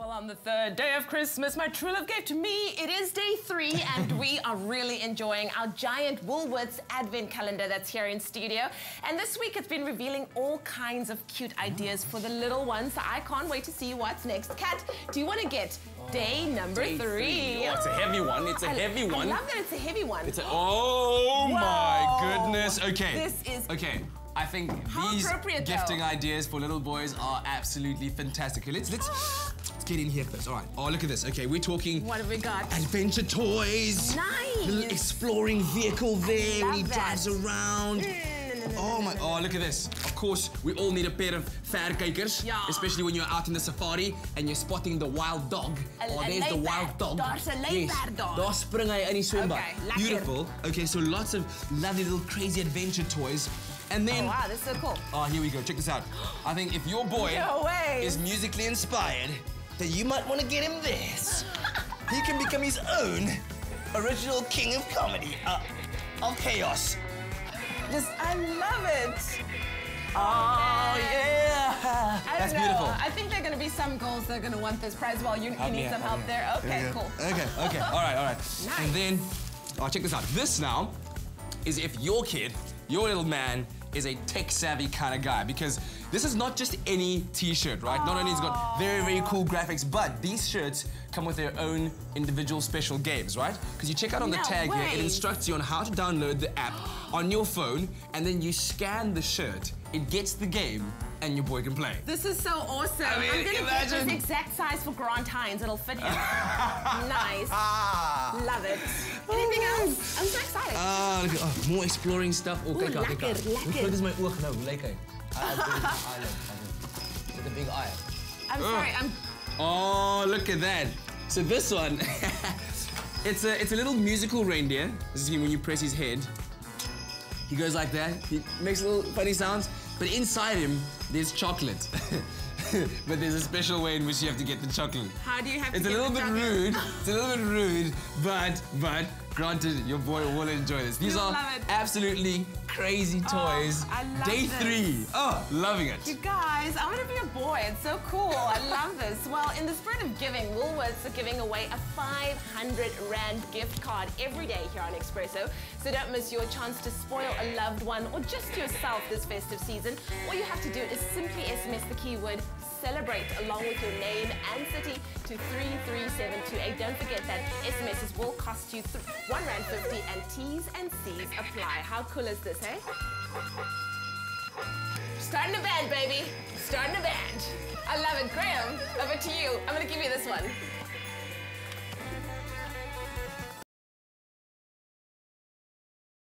Well, on the third day of Christmas, my true love gave to me. It is day three, and we are really enjoying our giant Woolworths advent calendar that's here in studio. And this week, it's been revealing all kinds of cute ideas for the little ones. So I can't wait to see what's next. Kat, do you want to get day oh, number Day three? Oh, it's a heavy one. It's a I- heavy one. I love that it's a heavy one. It's a, oh Whoa. my goodness. Okay. This is- Okay. I think How these appropriate, though. gifting ideas for little boys are absolutely fantastic. Let's let's get in here first. All right. Oh, look at this. Okay, we're talking What have we got? adventure toys. Nice. Little exploring vehicle there when he drives that. around. Mm, oh my, oh look at this. Of course, we all need a pair of verkijkers. Ja. Especially when you're out in the safari and you're spotting the wild dog. A- oh, there's the wild dog. Daar's 'n Yes. luiperd. Daar spring hy in die swembad. Okay, lekker. Beautiful. Okay, so lots of lovely little crazy adventure toys. And then, Oh, wow, this is so cool. oh, here we go. Check this out. I think if your boy No is musically inspired, then you might want to get him this. he can become his own original king of comedy, uh, of chaos. Just, I love it. Oh, yeah. I That's don't know. beautiful. I think there are going to be some girls that are going to want this prize. Well, you, you need out, some help there. Okay, cool. Okay, okay, all right, all right. Nice. And then, oh, check this out. This now is if your kid, your little man, is a tech savvy kind of guy because this is not just any t-shirt, right? Not only it's got very, very cool graphics, but these shirts come with their own individual special games, right? Because you check out on the No tag here, it instructs you on how to download the app on your phone, and then you scan the shirt, it gets the game, and your boy can play. This is so awesome. I mean, I'm going to get imagine- this exact size for Grant Hines. It'll fit him. nice. Ah! Love it. Anything else? I'm excited. Ah, look at, oh, more exploring stuff. Oh, kijk uit, kijk uit. lekker, Hoe lekker. groot is mijn oog nou? Hoe lyk hy? Ah, big eye, look. With a big eye. I'm sorry. I'm. Oh, look at that. So this one, it's a it's a little musical reindeer. This is him when you press his head. He goes like that. He makes little funny sounds. But inside him, there's chocolate. but there's a special way in which you have to get the chocolate. How do you have It's to a little bit chocolate? rude. It's a little bit rude, but but granted, your boy will enjoy this. These You'll are absolutely crazy oh, toys. I love Day this. three. Oh, loving it. You guys, I want to be a boy. It's so cool. I love this. Well, in the spirit of giving, Woolworths are giving away a 500 Rand gift card every day here on Expresso. So don't miss your chance to spoil a loved one or just yourself this festive season. All you have to do is simply SMS the keyword celebrate along with your name and city to 33728. Don't forget that SMSs will cost you 1 Rand 50 and T's and C's apply. How cool is this, eh? Starting a band, baby. Starting a band. I love it. Graeme, over to you. I'm gonna give you this one.